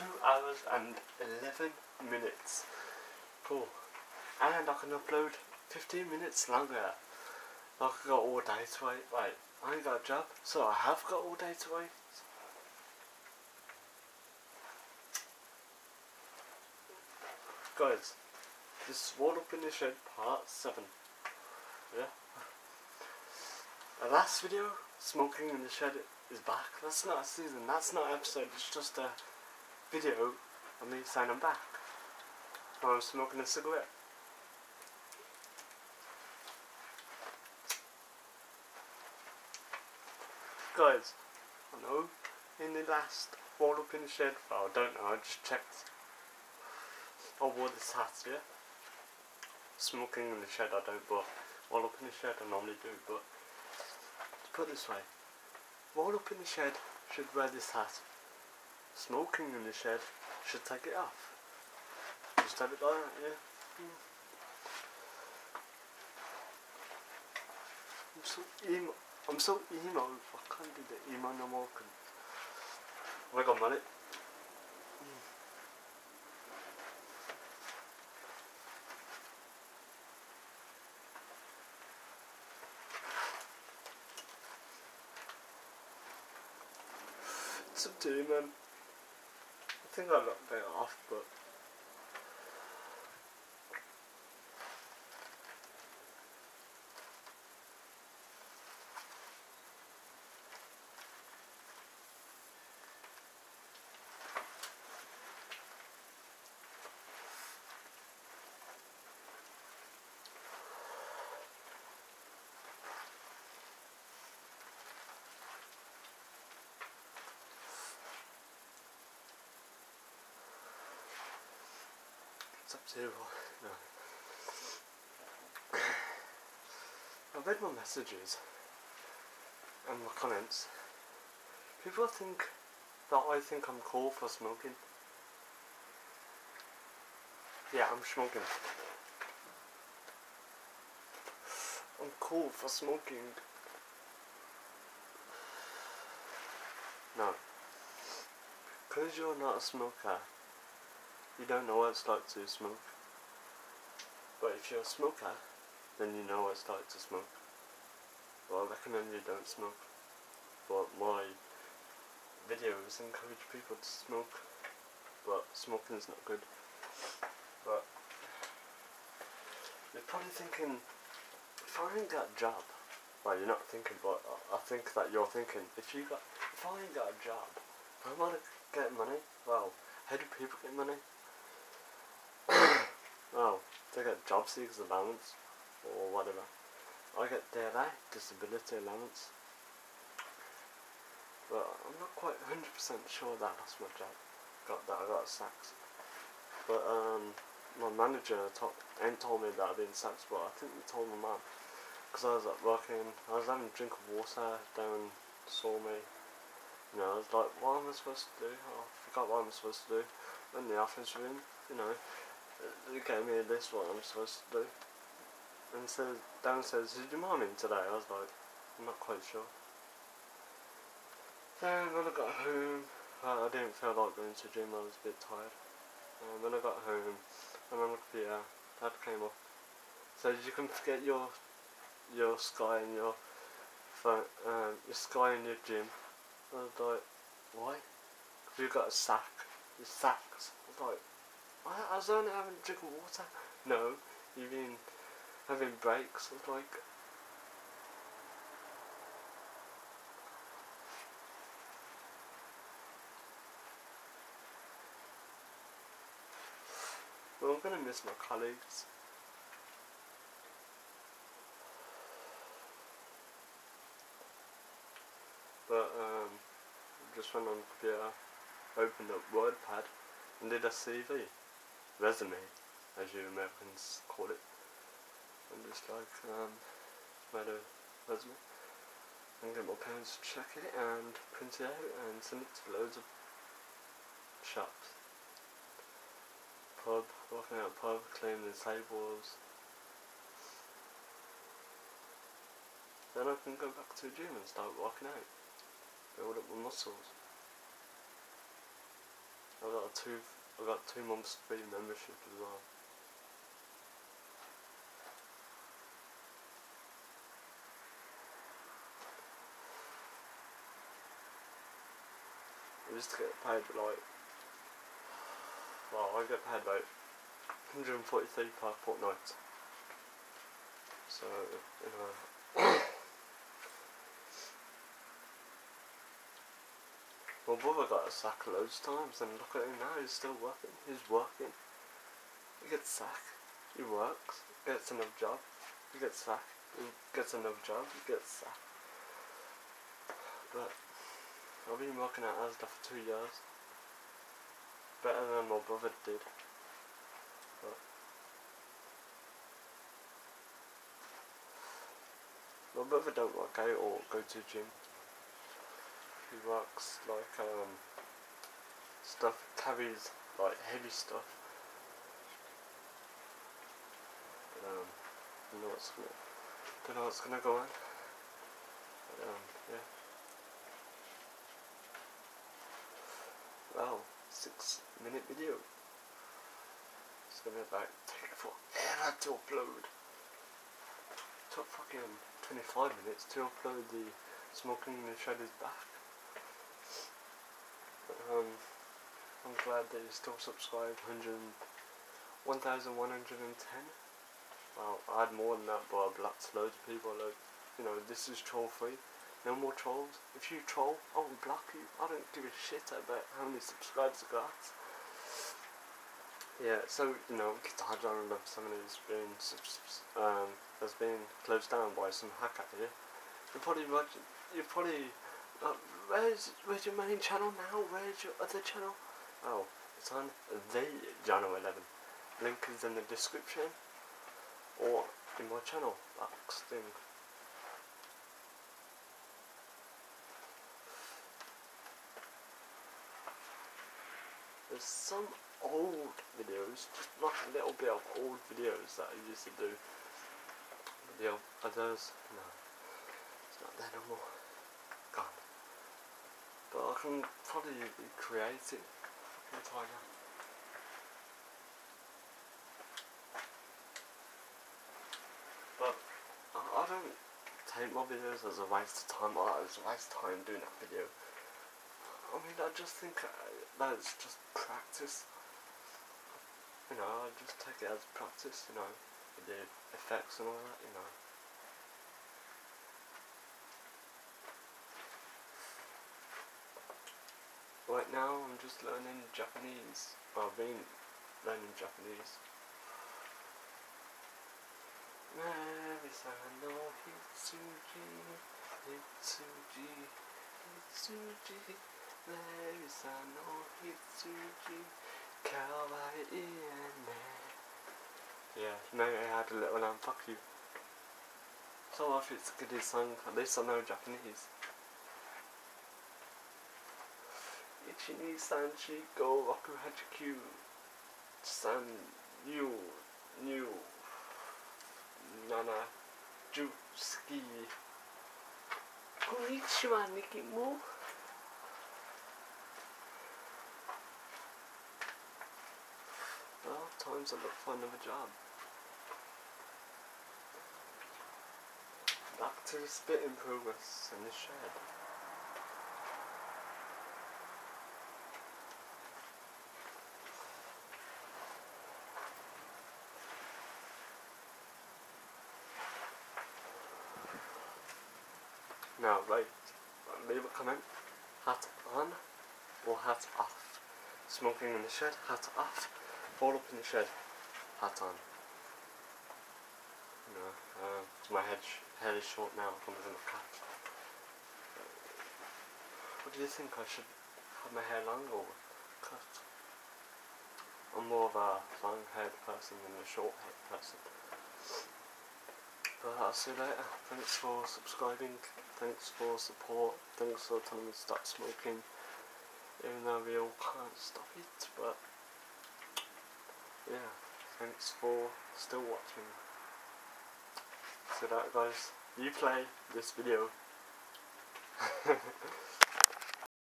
2 hours and 11 minutes. Cool. And I can upload 15 minutes longer. I've got all day to wait. Wait, I ain't got a job, so I have got all day to wait. Guys, this is Roll Up in the Shed Part 7. Yeah? The last video, Smoking in the Shed, is back. That's not a season, that's not an episode, it's just a video of me I'm back. While I'm smoking a cigarette. Guys, I know in the last Roll Up in the Shed, well I don't know, I just checked I wore this hat, yeah? Smoking in the shed I don't, but roll up in the shed I normally do, but to put it this way, roll up in the shed should wear this hat. Smoking in the shed should take it off. Just have it like that, yeah? I'm so emo. I'm so emo. I can't do the emo no more. Have I got money? Hmm. It's up to you, man. I think I look better off, but. It's up to you. No. I've read my messages and my comments. People think that I think I'm cool for smoking. Yeah, I'm smoking. I'm cool for smoking. No. Because you're not a smoker, you don't know what it's like to smoke. But if you're a smoker, then you know what it's like to smoke. Well, I recommend you don't smoke. But my videos encourage people to smoke. But smoking is not good. But you're probably thinking, if I ain't got a job, well, you're not thinking, but I think that you're thinking, if you got, if I ain't got a job, I want to get money. Well, how do people get money? Oh, they get job seekers allowance or whatever. I get DLA, disability allowance. But I'm not quite 100% sure that that's my job. Got that, I got sacked. But um, my manager told, ain't told me that I've been sacked, but I think he told my mum. Because I was like working, I was having a drink of water, Darren saw me. You know, I was like, what am I supposed to do? Oh, I forgot what I'm supposed to do. In the office room, you know, he gave me this what I'm supposed to do. And so Dan says, did your mum in today? I was like, I'm not quite sure. Then when I got home, uh, I didn't feel like going to the gym, I was a bit tired. And when I got home, and I'm on the computer, Dad came up. So you can forget your your sky and your phone, um, your sky in your gym. I was like, why? Because you got a sack. Your sacks. I was like, I, was only having a drink of water. No, you've been having breaks. Like, well, I'm gonna miss my colleagues. But um, just went on the computer, opened up WordPad, and did a CV, resume, as you Americans call it, I'm just like um, made a resume, and get my parents to check it and print it out and send it to loads of shops. Pub, walking out a pub, cleaning the tables. Then I can go back to the gym and start working out build up my muscles. I've got got two. I got two months free membership as well. I used to get paid like. Well, I get paid like 143 per fortnight. So, you know. Uh, My brother got a sack loads of times and look at him now, he's still working. He's working. He gets sacked. He works. Gets another job. He gets sacked. He gets another job. He gets sacked. But I've been working at Asda for two years. Better than my brother did. But my brother don't work out or go to gym. Works like um stuff carries like heavy stuff. But, um, don't know what's gonna don't know what's gonna go on. But, um, yeah. Wow, six minute video. It's gonna like take forever to upload. It took fucking 25 minutes to upload the Smoking in the Shed is back. Um, I'm glad that you still subscribed. 100, 1,110. Well, I had more than that, but I blocked loads of people. Like, you know, this is troll free. No more trolls. If you troll, I will block you. I don't give a shit about how many subscribers I got. Yeah, so you know, Guitar Genre Love Summon has been um, has been closed down by some hacker here. You're probably watching. You're probably. Uh, where's where's your main channel now? Where's your other channel? Oh, it's on the Jono 11. Link is in the description or in my channel box thing. There's some old videos, just like a little bit of old videos that I used to do. But the others, no, it's not there no more. Can probably recreate it. But I, don't take my videos as a waste of time. I was waste of time doing that video. I mean, I just think uh, that's just practice. You know, I just take it as practice, you know, the effects and all that, you know. right now I'm just learning Japanese. Well, I've been learning Japanese. Yeah, maybe I had a little lamb, fuck you. So if it's a good song, at least I know Japanese. Chini San Chico Waku Hachikyu San Yu New Nana Jutski Konnichiwa Well, time's are the fun of a job. Back to the spitting progress in the shed. Now, right, leave a comment. Hat on or hat off. Smoking in the shed, hat off. Roll up in the shed, hat on. Uh, my head hair is short now, comes in a cat. What do you think? I should have my hair long or cut? I'm more of a long haired person than a short haired person. But I'll see you later. Thanks for subscribing. Thanks for support. Thanks for telling me to stop smoking. Even though we all can't stop it, but yeah, thanks for still watching. So that guys, you play this video.